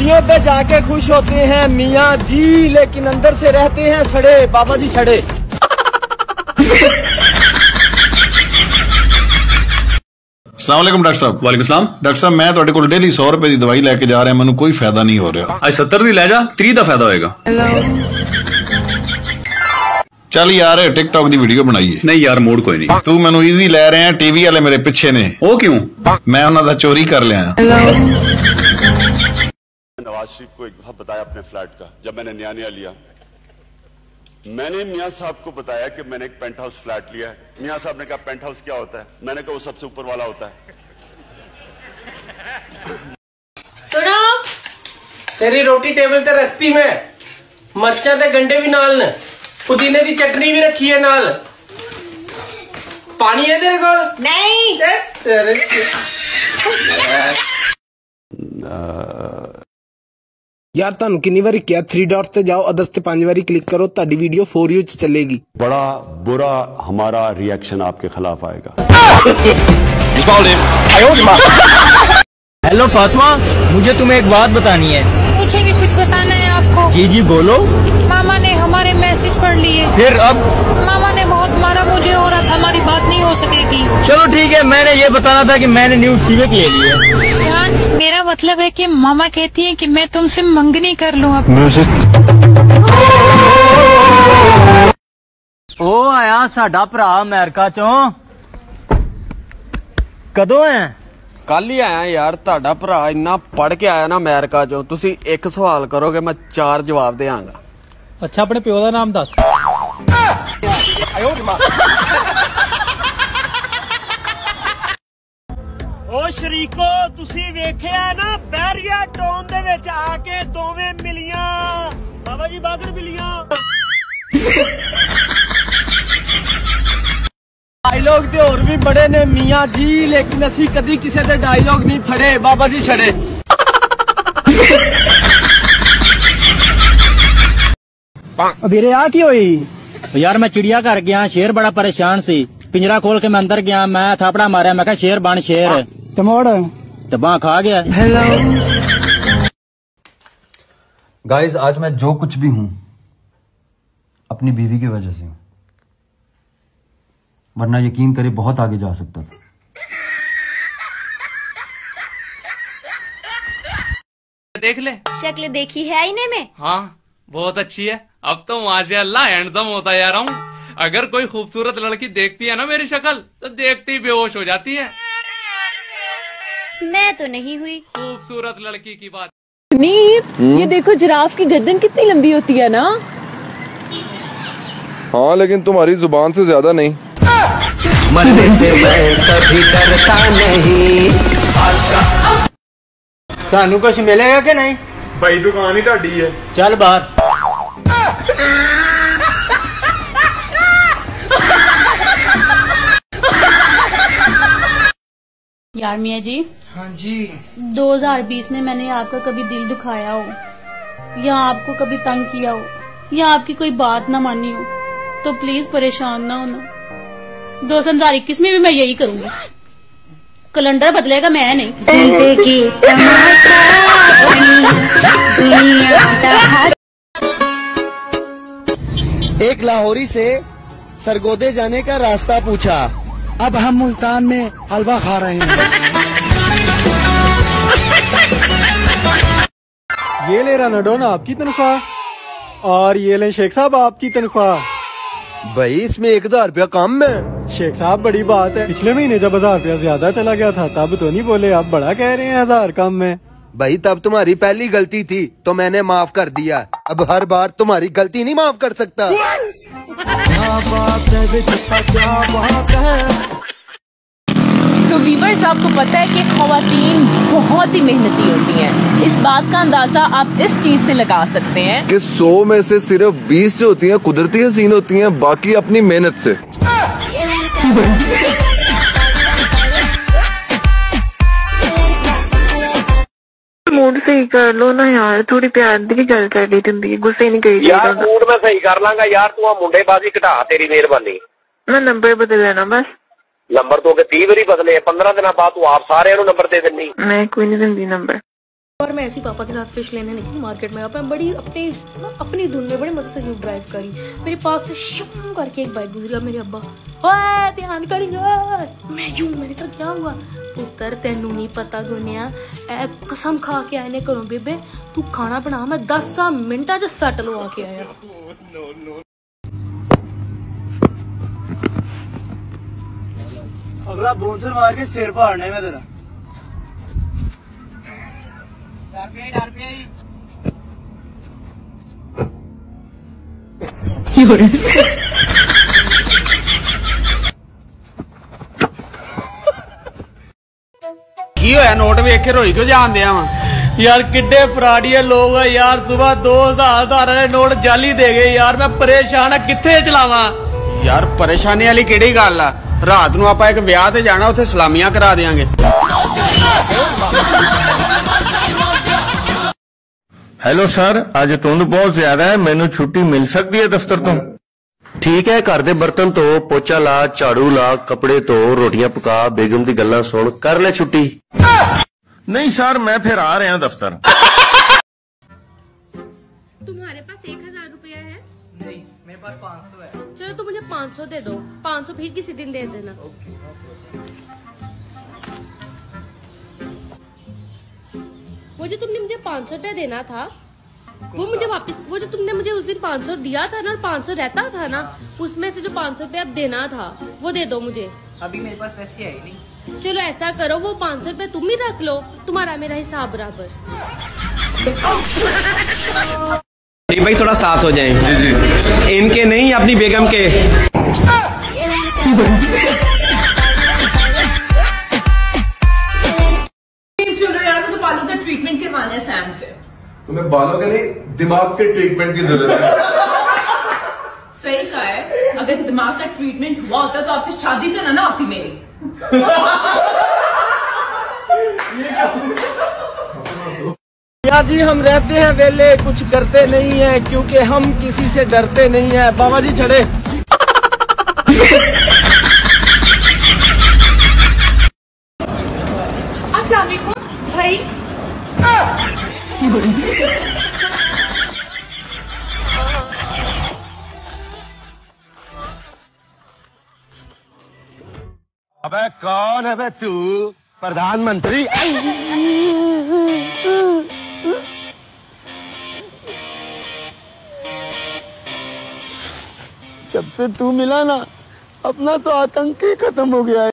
शादियों पे जाके खुश होते हैं मियाँ जी लेकिन अंदर से रहते हैं सड़े बाबा जी सड़े ਸਲਾਮ ਅਲੈਕੁਮ ਡਾਕਟਰ ਸਾਹਿਬ ਵਾਲੇਕੁਮ ਸਲਾਮ ਡਾਕਟਰ ਸਾਹਿਬ ਮੈਂ ਤੁਹਾਡੇ ਕੋਲ ਡੇਲੀ 100 ਰੁਪਏ ਦੀ ਦਵਾਈ ਲੈ ਕੇ ਜਾ ਰਿਹਾ ਮੈਨੂੰ ਕੋਈ ਫਾਇਦਾ ਨਹੀਂ ਹੋ ਰਿਹਾ ਅੱਜ 70 ਦੀ ਲੈ ਜਾ 30 ਦਾ ਫਾਇਦਾ ਹੋਏਗਾ ਚੱਲ ਯਾਰ ਟਿਕਟੌਕ ਦੀ ਵੀਡੀਓ ਬਣਾਈਏ ਨਹੀਂ ਯਾਰ ਮੂਡ ਕੋਈ ਨਹੀਂ ਤੂੰ ਮੈਨੂੰ ਈਜ਼ੀ ਲੈ ਰਿਹਾ ਟੀਵੀ ਵਾਲੇ ਮੇਰੇ ਪਿੱਛੇ ਨੇ ਉਹ ਕਿਉਂ ਮੈਂ ਉਹਨਾਂ ਦਾ ਚੋਰੀ ਕਰ ਲਿਆ शरीफ को एक दफ़ा बताया अपने फ्लैट का जब मैंने नया नया लिया। मैंने मियाँ साहब को बताया कि मैंने एक पेंट हाउस फ्लैट लिया है। मियाँ साहब ने कहा पेंट हाउस क्या होता है? मैंने कहा वो सबसे ऊपर वाला होता है। सुनो। तेरी रोटी टेबल ते रखती मैं। मर्चा ते गंडे भी नाल ने। पुदीने की चटनी भी रखी है नाल। पानी है तेरे कोल? नहीं। तेरे। ਯਾਰ ਤੁਹਾਨੂੰ ਕਿੰਨੀ ਵਾਰੀ ਕਿਹਾ 3 ਡਾਟ ਤੇ ਜਾਓ ਅਦਰਸ ਤੇ ਪੰਜ ਵਾਰੀ ਕਲਿੱਕ ਕਰੋ ਤੁਹਾਡੀ ਵੀਡੀਓ ਫੋਰ ਯੂ ਚ ਚੱਲੇਗੀ बड़ा बुरा हमारा रिएक्शन आपके खिलाफ आएगा हेलो फातिमा मुझे तुम्हें एक बात बतानी है मुझे भी कुछ बताना है आपको जी जी बोलो मामा ने हमारे मैसेज पढ़ लिए फिर अब मामा ने बहुत मारा मुझे और अब हमारी बात नहीं हो सकेगी चलो ठीक है मैंने ये बताना था कि मैंने न्यूज सीवे ले ली है जान मेरा मतलब है कि मामा कहती हैं कि मैं तुमसे मंगनी कर लूं अब ਉਹ ਆਇਆ ਸਾਡਾ ਭਰਾ ਅਮਰੀਕਾ ਚੋਂ ਕਦੋਂ ਹੈ ਕੱਲ ਹੀ ਆਇਆ ਯਾਰ ਤੁਹਾਡਾ ਭਰਾ ਇੰਨਾ ਪੜ ਕੇ ਆਇਆ ਨਾ ਅਮਰੀਕਾ ਚੋਂ ਤੁਸੀਂ ਇੱਕ ਸਵਾਲ ਕਰੋਗੇ ਮੈਂ ਚਾਰ ਜਵਾਬ ਦੇਵਾਂਗਾ ਅੱਛਾ ਆਪਣੇ ਪਿਓ ਦਾ ਨਾਮ ਦੱਸ ਓ ਸ਼ਰੀਕੋ ਤੁਸੀਂ ਵੇਖਿਆ ਨਾ ਬੈਰੀਆ ਟਾਊਨ ਦੇ ਵਿੱਚ ਆ ਕੇ ਦੋਵੇਂ ਮਿਲੀਆਂ ਬਾਬਾ ਜੀ ਬਾਗੜ ਮਿਲੀਆਂ ਡਾਇਲੌਗ ਤੇ ਹੋਰ ਵੀ ਬੜੇ ਨੇ ਮੀਆਂ ਜੀ ਲੇਕਿਨ ਅਸੀਂ ਕਦੀ ਕਿਸੇ ਦੇ ਡਾਇਲੌਗ ਨਹੀਂ ਫੜੇ ਬਾਬਾ ਜੀ ਛੜੇ ਵੀਰੇ ਆ ਕੀ ਹੋਈ ਯਾਰ ਮੈਂ ਚਿੜੀਆ ਘਰ ਗਿਆ ਸ਼ੇਰ ਬੜਾ ਪਰੇਸ਼ਾਨ ਸੀ ਪਿੰਜਰਾ ਖੋਲ ਕੇ ਮੈਂ ਅੰਦਰ ਗਿਆ ਮੈਂ ਥਾਪੜਾ ਮਾਰਿਆ ਮੈਂ ਕਿਹਾ ਸ਼ੇਰ ਬਣ ਸ਼ੇਰ तो तमोड़ तबाह खा गया। हेलो गाइस आज मैं जो कुछ भी हूँ अपनी बीवी की वजह से हूँ। वरना यकीन करे बहुत आगे जा सकता था। देख ले। शक्ल देखी है आईने में? हाँ बहुत अच्छी है। अब तो माशाला हैंडसम होता जा रहा हूँ। अगर कोई खूबसूरत लड़की देखती है ना मेरी शक्ल तो देखती बेहोश हो जाती है। मैं तो नहीं हुई। खूबसूरत लड़की की बात। नीत ये देखो जिराफ की गर्दन कितनी लंबी होती है ना? हाँ लेकिन तुम्हारी ज़ुबान से ज़्यादा नहीं। मरने से मैं कभी डरता नहीं। सानू कुछ मिलेगा के नहीं? भाई दुकान ही ढाडी है। चल बाहर। यार मिया जी हाँ जी। 2020 में मैंने आपका कभी दिल दुखाया हो या आपको कभी तंग किया हो या आपकी कोई बात ना मानी हो तो प्लीज़ परेशान ना होना। दो हज़ार इक्कीस में भी मैं यही करूँगी। कैलेंडर बदलेगा मैं नहीं। एक लाहौरी से सरगोदे जाने का रास्ता पूछा। अब हम मुल्तान में हलवा खा रहे हैं। ये ले रनाडोना आपकी तनख्वाह। और ये ले शेख साहब आपकी तनख्वाह। भाई इसमें एक हज़ार रुपया कम है। शेख साहब बड़ी बात है। पिछले महीने जब हज़ार रुपया ज़्यादा चला गया था तब तो नहीं बोले आप बड़ा कह रहे हैं हज़ार कम में भाई तब तुम्हारी पहली गलती थी तो मैंने माफ़ कर दिया। अब हर बार तुम्हारी गलती नहीं माफ़ कर सकता। तो वीवर्स आपको पता है कि खातन बहुत ही मेहनती होती हैं। इस बात का अंदाज़ा आप इस चीज़ से लगा सकते हैं। कि 100 में से सिर्फ़ 20 जो होती हैं कुदरती हसीन होती हैं बाकी अपनी मेहनत से। मूड सही कर लो ना यार थोड़ी प्यार दी गल कर दी गुस्से नहीं कही यार मूड मैं सही कर लांगा यार तू मुंडेबाजी घटा तेरी मेहरबानी। मैं नंबर बदल लेना बस। ਨੰਬਰ ਤੋਂ ਕਿ 30 ਵਾਰੀ ਬਦਲੇ 15 ਦਿਨਾਂ ਬਾਅਦ ਤੂੰ ਆਪ ਸਾਰਿਆਂ ਨੂੰ ਨੰਬਰ ਦੇ ਦਿੰਨੀ ਮੈਂ ਕੋਈ ਨਹੀਂ ਦਿੰਦੀ और मैं ऐसी पापा के साथ फ़िश लेने निकली मार्केट में। मैं बड़ी अपने अपनी धुन में बड़े मज़े से ड्राइव करी? मेरे पास से शम करके एक बाइक गुजरी मेरे अब्बा ध्यान करेंगे मैं यूँ मैंने कहा क्या हुआ? पुत्र तेन नहीं पता गुनिया ए कसम खा के आए ने घरों बेबे। तू खाना बना मैं दस मिनटा च सट लवा के आया। अगला बोनसर मार के सिर फाड़ने में तेरा ਕੀ ਹੋਇਆ ਨੋਟ ਵੇਖ ਕੇ ਰੋਈ ਕਿਉਂ ਜਾਂਦੇ ਆ ਵਾ ਯਾਰ ਕਿੱਡੇ ਫਰਾਡੀਏ ਲੋਕ ਆ ਯਾਰ ਸਵੇਰ 2000 ਹਜ਼ਾਰ ਦੇ ਨੋਟ ਜਾਲੀ ਦੇ ਗਏ ਯਾਰ ਮੈਂ ਪਰੇਸ਼ਾਨ ਆ ਕਿੱਥੇ ਚਲਾਵਾਂ ਯਾਰ ਪਰੇਸ਼ਾਨੀ ਵਾਲੀ ਕਿਹੜੀ ਗੱਲ ਆ ਰਾਤ ਨੂੰ ਆਪਾਂ ਇੱਕ ਵਿਆਹ ਤੇ ਜਾਣਾ ਉੱਥੇ ਸਲਾਮੀਆਂ ਕਰਾ ਦੇਾਂਗੇ ਹੈਲੋ ਸਰ ਅੱਜ ਧੁੰਦ ਬਹੁਤ ਜ਼ਿਆਦਾ ਹੈ ਮੈਨੂੰ ਛੁੱਟੀ ਮਿਲ ਸਕਦੀ ਹੈ ਦਫ਼ਤਰ ਤੋਂ ਠੀਕ ਹੈ ਘਰ ਦੇ ਬਰਤਨ ਧੋ ਪੋਚਾ ਲਾ ਝਾੜੂ ਲਾ ਕੱਪੜੇ ਧੋ ਰੋਟੀਆਂ ਪਕਾ ਬੇਗਮ ਦੀ ਗੱਲਾਂ ਸੁਣ ਕਰ ਲੈ ਛੁੱਟੀ ਨਹੀਂ ਸਰ ਮੈਂ ਫਿਰ ਆ ਰਿਹਾ ਦਫ਼ਤਰ तुम्हारे पास एक हजार रुपया है नहीं मेरे पास पाँच सौ है चलो तो मुझे पाँच सौ दे दो। पाँच सौ फिर किसी दिन दे देना। वो जो तुमने मुझे पाँच सौ रुपया देना था वो मुझे वापस वो जो तुमने मुझे उस दिन पाँच सौ दिया था ना और पाँच सौ रहता था ना उसमें से जो पाँच सौ रुपया अब देना था वो दे दो मुझे। अभी मेरे पास पैसे ही नहीं। चलो ऐसा करो वो पाँच सौ रुपया तुम ही रख लो तुम्हारा मेरा हिसाब बराबर। भाई थोड़ा साथ हो जाए। जी जी। इनके नहीं अपनी बेगम के। चलो यार बालों का ट्रीटमेंट करवाना है सैम से। तुम्हें बालों के नहीं दिमाग के ट्रीटमेंट की ज़रूरत है। सही कहा है। अगर दिमाग का ट्रीटमेंट हुआ होता तो आपसे शादी तो ना ना होती मेरी। या जी हम रहते हैं वेले कुछ करते नहीं है क्योंकि हम किसी से डरते नहीं है। बाबा जी चढ़े भाई। अबे कौन है बे तू? प्रधानमंत्री। जब से तू मिला ना अपना तो आतंक ही खत्म हो गया है।